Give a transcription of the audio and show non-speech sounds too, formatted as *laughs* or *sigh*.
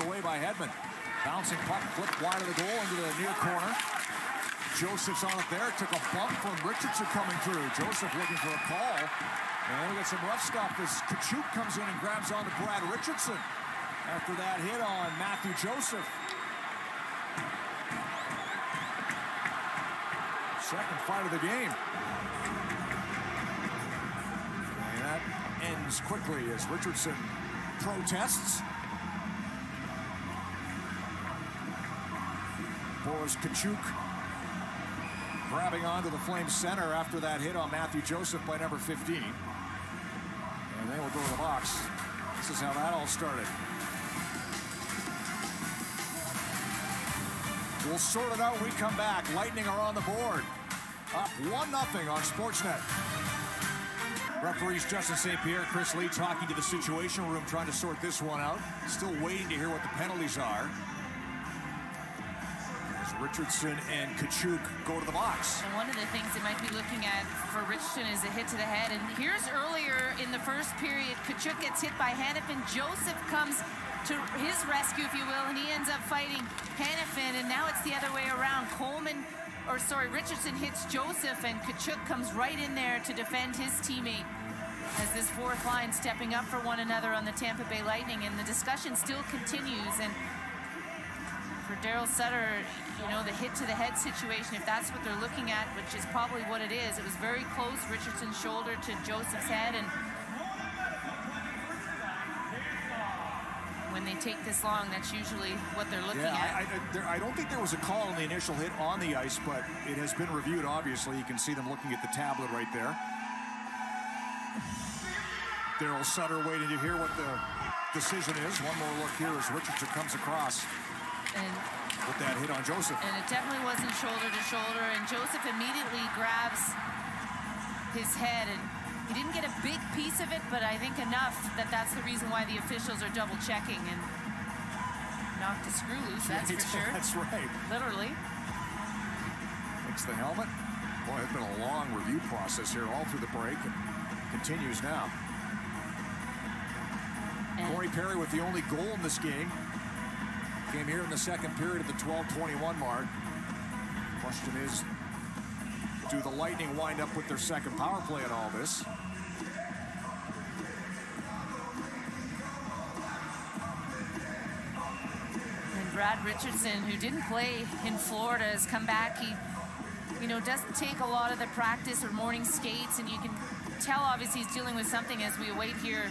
away by Hedman. Bouncing puck, flipped wide of the goal into the near corner. Joseph's on it there. Took a bump from Richardson coming through. Joseph looking for a call. And we get some rough stuff as Katchouk comes in and grabs on to Brad Richardson after that hit on Mathieu Joseph. Second fight of the game. And that ends quickly as Richardson protests. Boris Katchouk grabbing onto the Flames center after that hit on Mathieu Joseph by number 15. And they will go to the box. This is how that all started. We'll sort it out we come back. Lightning are on the board. Up 1-0 on Sportsnet. Referees Justin St. Pierre, Chris Lee talking to the Situation Room, trying to sort this one out. Still waiting to hear what the penalties are. Richardson and Katchouk go to the box. And one of the things they might be looking at for Richardson is a hit to the head. And here's earlier in the first period, Katchouk gets hit by Hanifin. Joseph comes to his rescue, if you will, and he ends up fighting Hanifin. And now it's the other way around. Coleman, or sorry, Richardson hits Joseph, and Katchouk comes right in there to defend his teammate as this fourth line stepping up for one another on the Tampa Bay Lightning. And the discussion still continues. And for Daryl Sutter, you know, the hit to the head situation, if that's what they're looking at, which is probably what it is, it was very close, Richardson's shoulder to Joseph's head, and when they take this long, that's usually what they're looking yeah, at. I, I, there, I don't think there was a call on the initial hit on the ice, but it has been reviewed, obviously. You can see them looking at the tablet right there. Daryl Sutter waiting to hear what the decision is. One more look here as Richardson comes across. And with that hit on Joseph. And it definitely wasn't shoulder to shoulder. And Joseph immediately grabs his head. And he didn't get a big piece of it, but I think enough that that's the reason why the officials are double checking and knocked a screw loose, that's for *laughs* sure. That's right. Literally. Takes the helmet. Boy, it's been a long review process here all through the break and continues now. And Corey Perry with the only goal in this game. Came here in the second period at the 12-21 mark. Question is, do the Lightning wind up with their second power play in all this? And Brad Richardson, who didn't play in Florida, has come back. He, you know, doesn't take a lot of the practice or morning skates, and you can tell obviously he's dealing with something as we await here